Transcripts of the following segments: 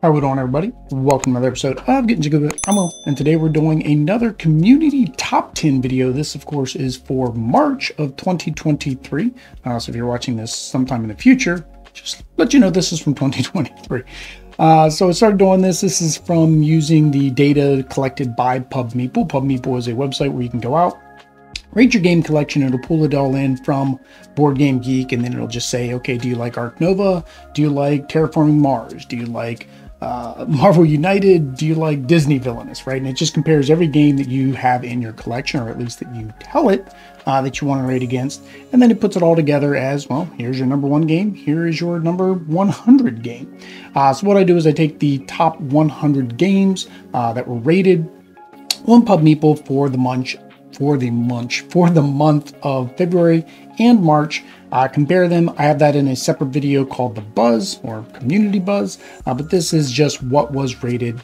How we doing, everybody? Welcome to another episode of Gettin' Jiggly Wit It and today we're doing another community top 10 video. This, of course, is for March of 2023. Uh, so if you're watching this sometime in the future, just let you know this is from 2023. Uh, so I started doing this. This is from using the data collected by PubMeeple. PubMeeple is a website where you can go out, rate your game collection. It'll pull it all in from Board Game Geek, and then it'll just say, okay, do you like Ark Nova? Do you like Terraforming Mars? Do you like uh, Marvel United, do you like Disney Villainous, right? And it just compares every game that you have in your collection, or at least that you tell it uh, that you want to rate against. And then it puts it all together as, well, here's your number one game, here is your number 100 game. Uh, so what I do is I take the top 100 games uh, that were rated on PubMeeple for the month for the month for the month of February and March. Uh, compare them. I have that in a separate video called the Buzz or Community Buzz, uh, but this is just what was rated.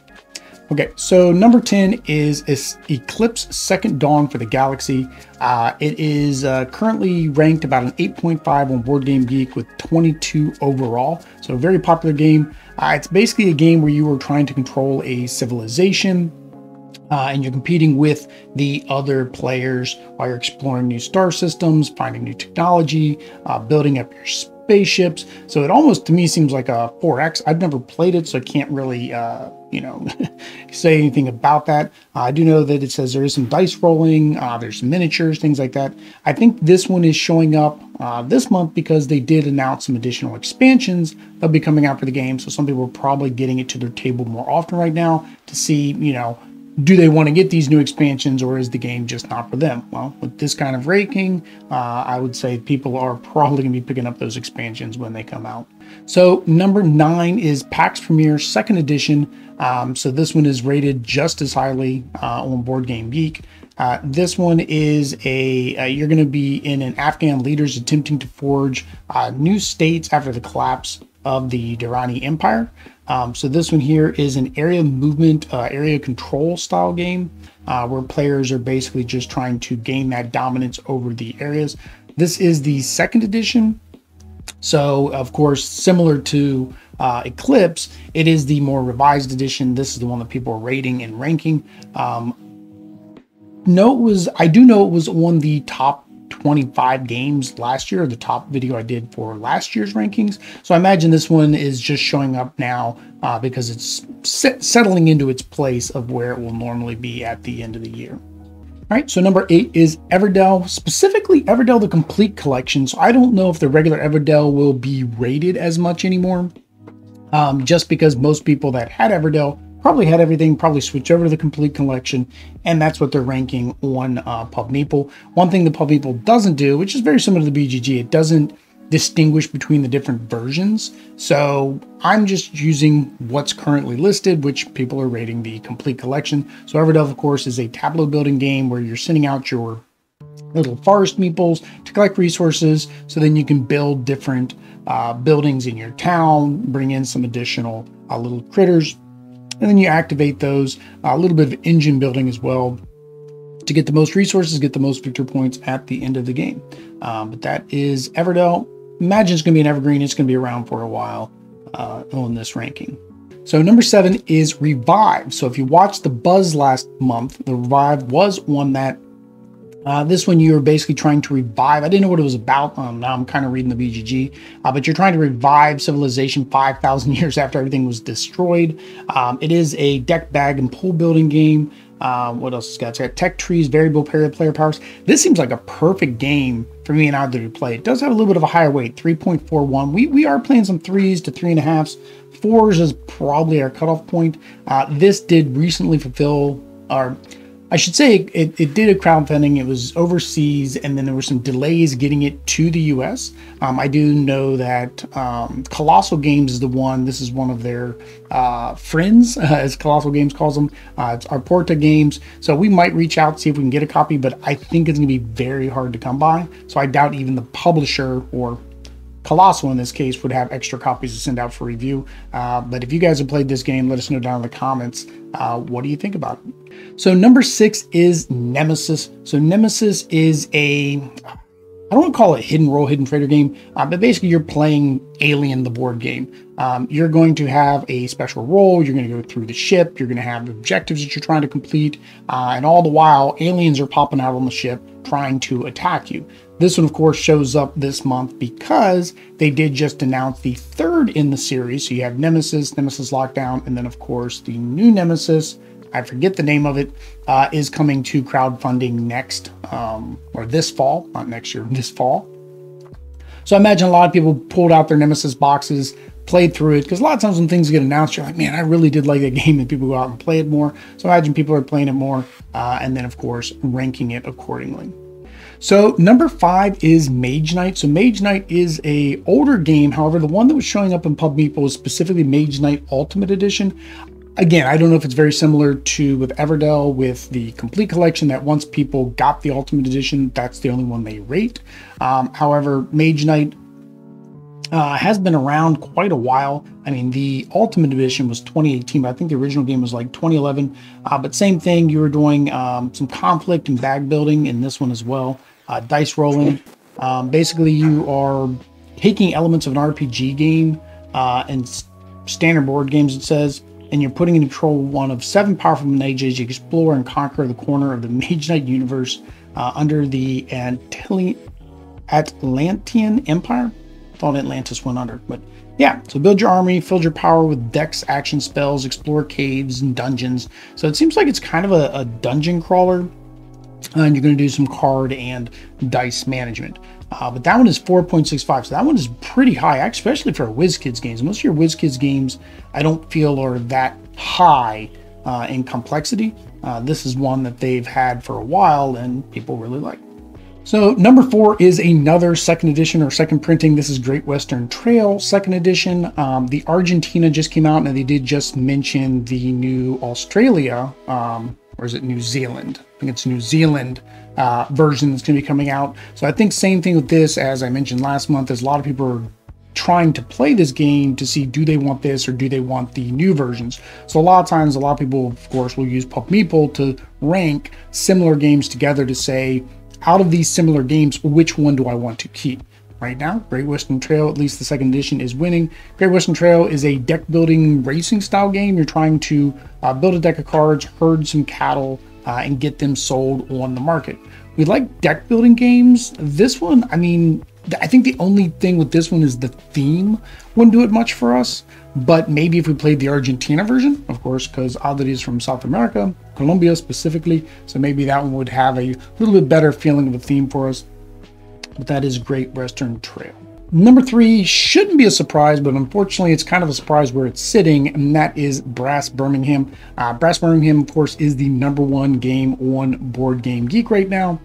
Okay, so number 10 is, is Eclipse Second Dawn for the Galaxy. Uh, it is uh, currently ranked about an 8.5 on Board Game Geek with 22 overall. So a very popular game. Uh, it's basically a game where you are trying to control a civilization uh, and you're competing with the other players while you're exploring new star systems, finding new technology, uh, building up your spaceships. So it almost to me seems like a 4X. I've never played it, so I can't really, uh, you know, say anything about that. Uh, I do know that it says there is some dice rolling, uh, there's miniatures, things like that. I think this one is showing up uh, this month because they did announce some additional expansions that'll be coming out for the game. So some people are probably getting it to their table more often right now to see, you know, do they want to get these new expansions or is the game just not for them? Well, with this kind of ranking, uh, I would say people are probably going to be picking up those expansions when they come out. So number nine is Pax Pamir Second Edition. Um, so this one is rated just as highly uh, on Board Game Geek. Uh, this one is a uh, you're going to be in an Afghan leaders attempting to forge uh, new states after the collapse of the Durrani Empire. Um, so this one here is an area movement, uh, area control style game uh, where players are basically just trying to gain that dominance over the areas. This is the second edition. So of course, similar to uh, Eclipse, it is the more revised edition. This is the one that people are rating and ranking. Um, no, it was I do know it was on the top 25 games last year, the top video I did for last year's rankings. So I imagine this one is just showing up now uh, because it's set, settling into its place of where it will normally be at the end of the year. All right, so number eight is Everdell, specifically Everdell the Complete Collection. So I don't know if the regular Everdell will be rated as much anymore, um, just because most people that had Everdell probably had everything, probably switched over to the complete collection, and that's what they're ranking on uh, PubMeeple. One thing the Pub PubMeeple doesn't do, which is very similar to the BGG, it doesn't distinguish between the different versions. So I'm just using what's currently listed, which people are rating the complete collection. So Everdell, of course, is a tableau building game where you're sending out your little forest meeples to collect resources so then you can build different uh, buildings in your town, bring in some additional uh, little critters and then you activate those, a little bit of engine building as well to get the most resources, get the most victory points at the end of the game. Um, but that is Everdell. Imagine it's going to be an evergreen. It's going to be around for a while uh, on this ranking. So number seven is Revive. So if you watched the Buzz last month, the Revive was one that uh, this one you're basically trying to revive. I didn't know what it was about. Um, now I'm kind of reading the BGG, uh, but you're trying to revive civilization 5,000 years after everything was destroyed. Um, it is a deck bag and pool building game. Uh, what else has got? It's got tech trees, variable player player powers. This seems like a perfect game for me and Adler to play. It does have a little bit of a higher weight, 3.41. We we are playing some threes to three and a halfs. Fours is probably our cutoff point. Uh, this did recently fulfill our I should say it, it did a crowdfunding. It was overseas, and then there were some delays getting it to the U.S. Um, I do know that um, Colossal Games is the one. This is one of their uh, friends, uh, as Colossal Games calls them. Uh, it's Aporta Games. So we might reach out see if we can get a copy, but I think it's going to be very hard to come by. So I doubt even the publisher or Colossal in this case would have extra copies to send out for review. Uh, but if you guys have played this game, let us know down in the comments. Uh, what do you think about it? So number six is Nemesis. So Nemesis is a, I don't call it hidden role, hidden traitor game, uh, but basically you're playing Alien, the board game. Um, you're going to have a special role. You're going to go through the ship. You're going to have objectives that you're trying to complete. Uh, and all the while, aliens are popping out on the ship trying to attack you. This one, of course, shows up this month because they did just announce the third in the series. So you have Nemesis, Nemesis Lockdown, and then, of course, the new Nemesis, I forget the name of it, uh, is coming to crowdfunding next um, or this fall, not next year, this fall. So I imagine a lot of people pulled out their Nemesis boxes, played through it, because a lot of times when things get announced, you're like, man, I really did like that game, and people go out and play it more. So I imagine people are playing it more, uh, and then of course ranking it accordingly. So number five is Mage Knight. So Mage Knight is a older game. However, the one that was showing up in Pub Meeple was specifically Mage Knight Ultimate Edition. Again, I don't know if it's very similar to with Everdell with the complete collection that once people got the Ultimate Edition, that's the only one they rate. Um, however, Mage Knight uh, has been around quite a while. I mean, the Ultimate Edition was 2018, but I think the original game was like 2011. Uh, but same thing, you were doing um, some conflict and bag building in this one as well. Uh, dice rolling. Um, basically, you are taking elements of an RPG game uh, and standard board games, it says, and you're putting in control one of seven powerful mages. You explore and conquer the corner of the Mage Knight universe uh, under the Atlantean Empire. Thought Atlantis went under, but yeah. So build your army, fill your power with dex action spells, explore caves and dungeons. So it seems like it's kind of a, a dungeon crawler. And you're going to do some card and dice management. Uh, but that one is 4.65, so that one is pretty high, especially for a WizKids games. Most of your WizKids games, I don't feel are that high uh, in complexity. Uh, this is one that they've had for a while and people really like. So number four is another second edition or second printing. This is Great Western Trail second edition. Um, the Argentina just came out and they did just mention the new Australia, um, or is it New Zealand? I think it's New Zealand uh, version that's going to be coming out. So I think same thing with this, as I mentioned last month, is a lot of people are trying to play this game to see do they want this or do they want the new versions. So a lot of times, a lot of people, of course, will use Pub Meeple to rank similar games together to say, out of these similar games, which one do I want to keep? Right now, Great Western Trail, at least the second edition, is winning. Great Western Trail is a deck building racing style game. You're trying to uh, build a deck of cards, herd some cattle, uh, and get them sold on the market. We like deck building games. This one, I mean, I think the only thing with this one is the theme wouldn't do it much for us. But maybe if we played the Argentina version, of course, because Oddities from South America, Colombia specifically, so maybe that one would have a little bit better feeling of a theme for us. But that is Great Western Trail. Number three shouldn't be a surprise, but unfortunately, it's kind of a surprise where it's sitting, and that is Brass Birmingham. Uh, Brass Birmingham, of course, is the number one game on Board Game Geek right now.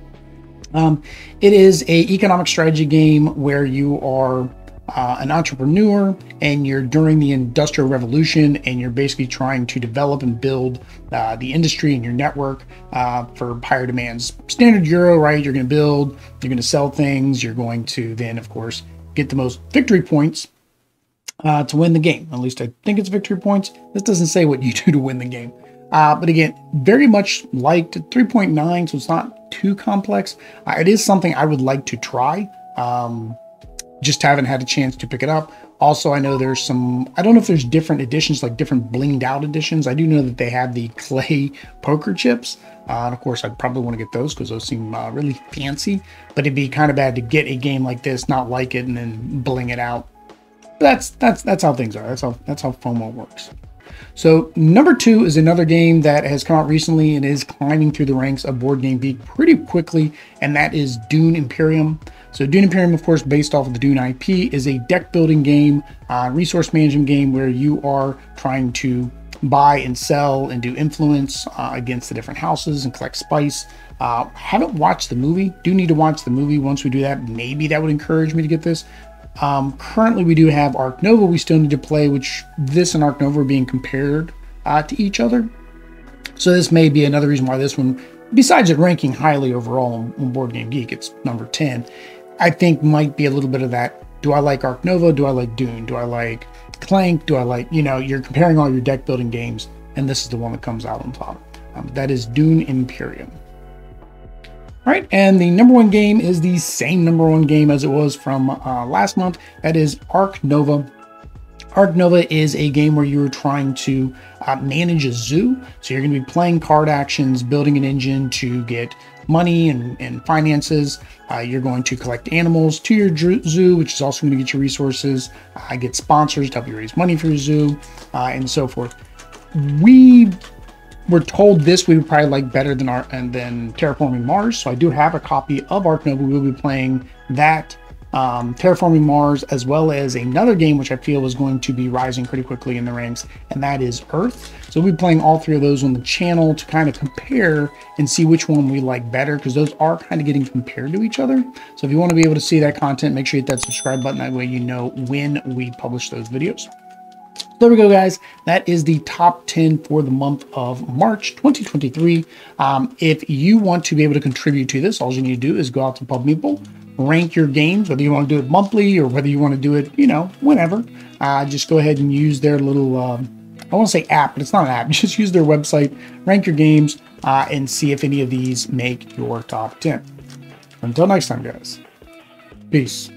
Um, it is a economic strategy game where you are uh, an entrepreneur and you're during the industrial revolution and you're basically trying to develop and build uh, the industry and your network uh, for higher demands standard euro right you're going to build you're going to sell things you're going to then of course get the most victory points uh, to win the game. At least I think it's victory points. This doesn't say what you do to win the game. Uh, but again, very much liked 3.9, so it's not too complex. Uh, it is something I would like to try. Um, just haven't had a chance to pick it up. Also, I know there's some, I don't know if there's different editions, like different blinged out editions. I do know that they have the clay poker chips. Uh, and of course, I'd probably want to get those because those seem uh, really fancy. But it'd be kind of bad to get a game like this, not like it, and then bling it out. But that's that's that's how things are. That's how that's how FOMO works. So number two is another game that has come out recently and is climbing through the ranks of Board Game Geek pretty quickly, and that is Dune Imperium. So Dune Imperium, of course, based off of the Dune IP, is a deck building game, uh, resource management game where you are trying to buy and sell and do influence uh, against the different houses and collect spice. Uh, haven't watched the movie. Do need to watch the movie. Once we do that, maybe that would encourage me to get this. Um, currently, we do have Ark Nova. We still need to play, which this and Ark Nova are being compared uh, to each other. So this may be another reason why this one, besides it ranking highly overall on, on Board Game Geek, it's number 10. I think might be a little bit of that. Do I like Ark Nova? Do I like Dune? Do I like Clank? Do I like, you know, you're comparing all your deck building games, and this is the one that comes out on top. Um, that is Dune Imperium. All right, and the number one game is the same number one game as it was from uh, last month. That is Ark Nova. Ark Nova is a game where you're trying to uh, manage a zoo. So you're going to be playing card actions, building an engine to get money and, and finances. Uh, you're going to collect animals to your zoo, which is also going to get you resources, uh, get sponsors to help you raise money for your zoo, uh, and so forth. We were told this we would probably like better than our and than terraforming Mars. So I do have a copy of Ark Nova. We'll be playing that um, Terraforming Mars, as well as another game which I feel is going to be rising pretty quickly in the ranks, and that is Earth. So we'll be playing all three of those on the channel to kind of compare and see which one we like better, because those are kind of getting compared to each other. So if you want to be able to see that content, make sure you hit that subscribe button. That way you know when we publish those videos. There we go, guys. That is the top 10 for the month of March 2023. Um, if you want to be able to contribute to this, all you need to do is go out to PubMeeple, rank your games, whether you want to do it monthly or whether you want to do it, you know, whenever. Uh, just go ahead and use their little, um, I want to say app, but it's not an app. Just use their website, rank your games, uh, and see if any of these make your top 10. Until next time, guys. Peace.